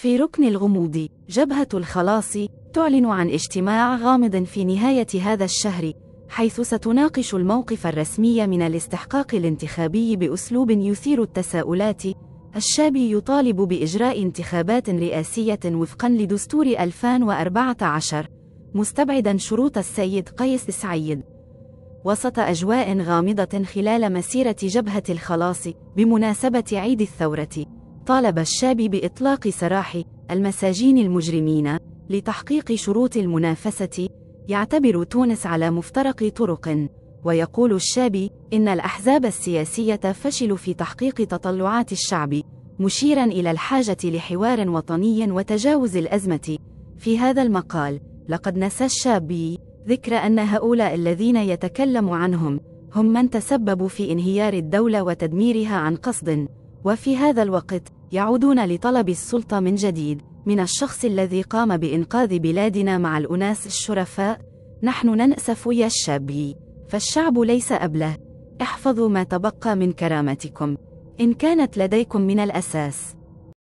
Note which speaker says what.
Speaker 1: في ركن الغموض. جبهة الخلاص تعلن عن اجتماع غامض في نهاية هذا الشهر حيث ستناقش الموقف الرسمي من الاستحقاق الانتخابي بأسلوب يثير التساؤلات. الشابي يطالب بإجراء انتخابات رئاسية وفقا لدستور 2014 مستبعدا شروط السيد قيس سعيد. وسط أجواء غامضة خلال مسيرة جبهة الخلاص بمناسبة عيد الثورة. طالب الشابي بإطلاق سراح المساجين المجرمين لتحقيق شروط المنافسة يعتبر تونس على مفترق طرق ويقول الشابي إن الأحزاب السياسية فشلوا في تحقيق تطلعات الشعب مشيرا إلى الحاجة لحوار وطني وتجاوز الأزمة. في هذا المقال لقد نسى الشابي ذكر أن هؤلاء الذين يتكلم عنهم هم من تسببوا في انهيار الدولة وتدميرها عن قصد. وفي هذا الوقت يعودون لطلب السلطة من جديد من الشخص الذي قام بإنقاذ بلادنا مع الأناس الشرفاء نحن ننأسف يا الشابي فالشعب ليس أبله احفظوا ما تبقى من كرامتكم إن كانت لديكم من الأساس.